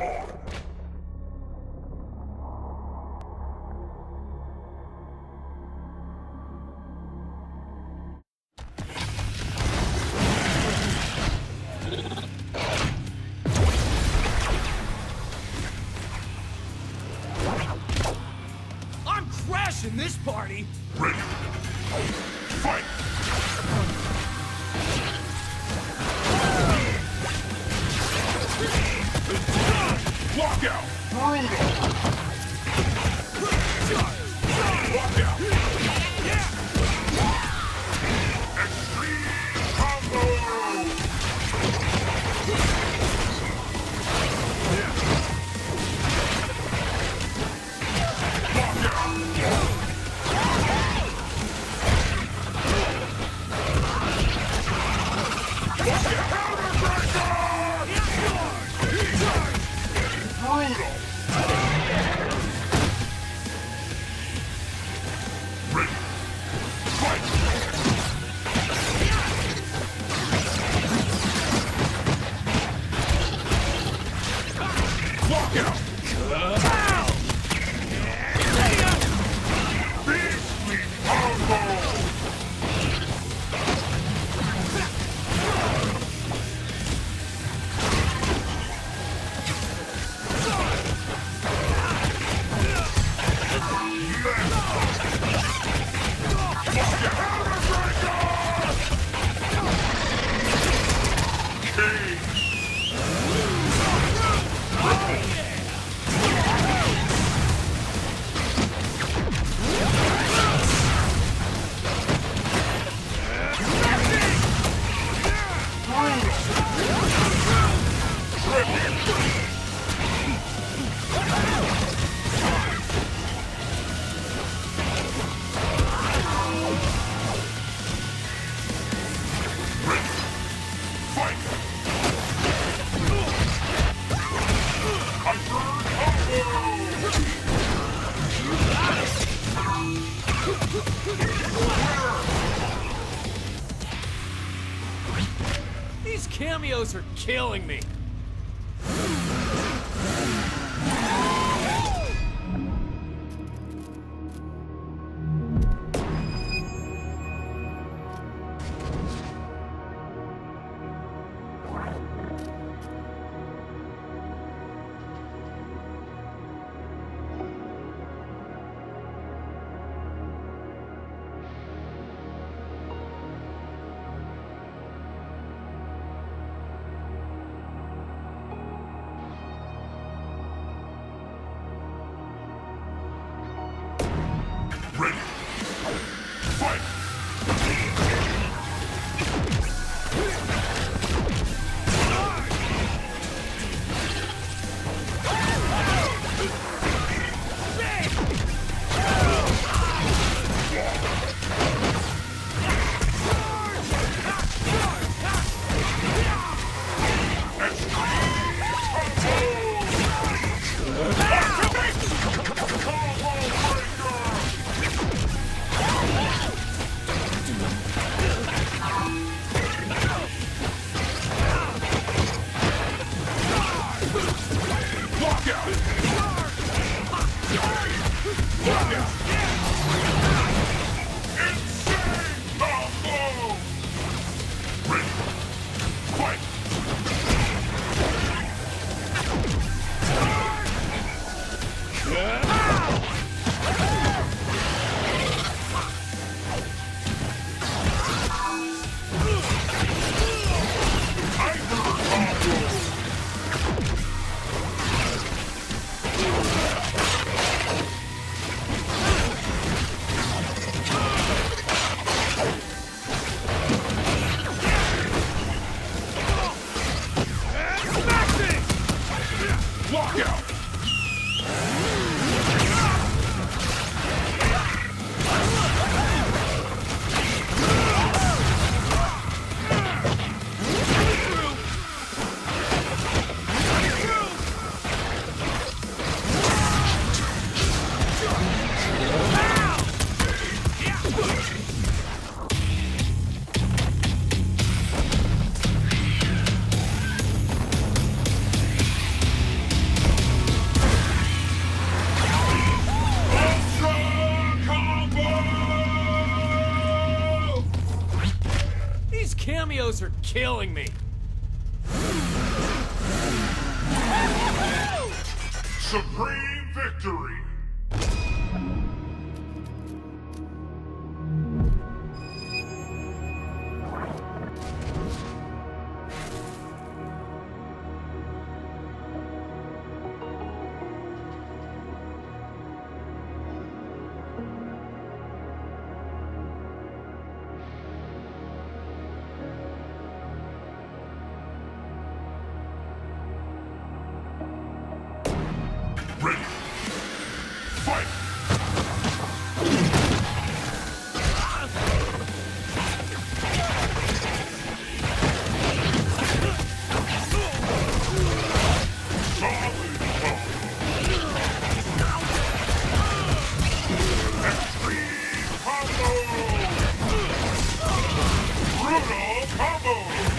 I'm Brutal! Killing me! Ready. Fight! Killing me. Supreme victory! Alarm!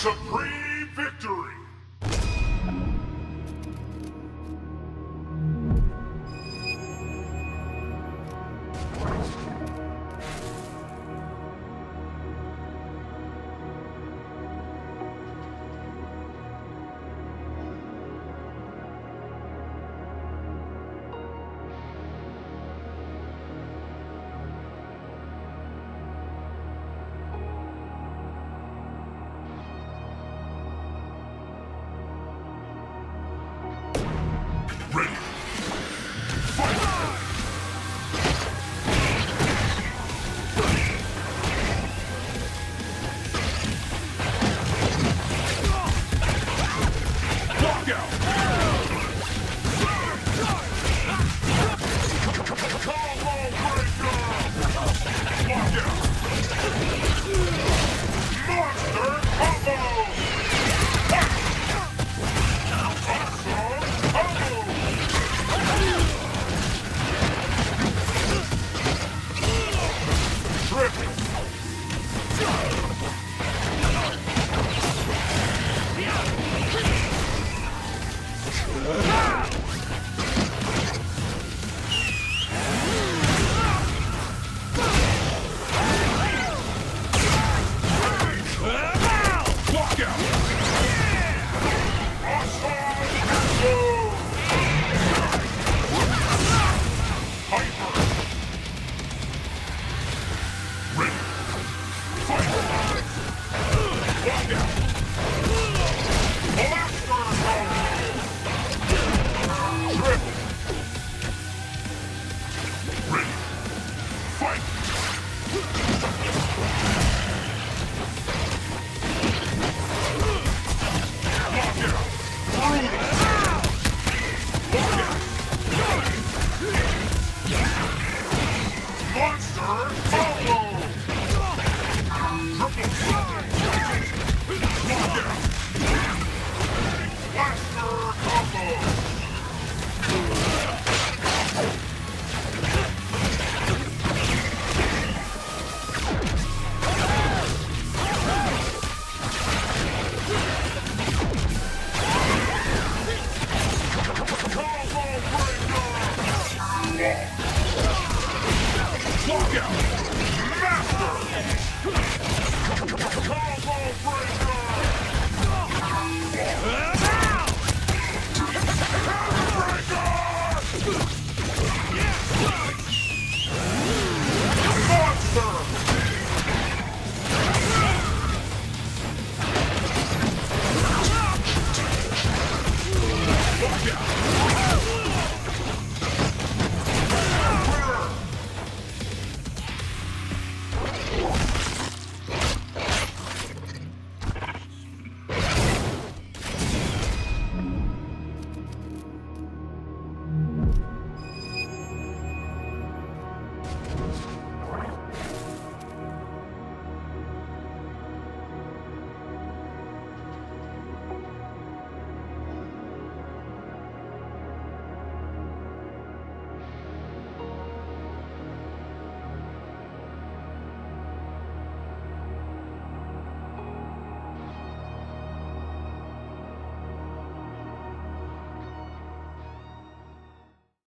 Supreme Ready. Fight! Breaker!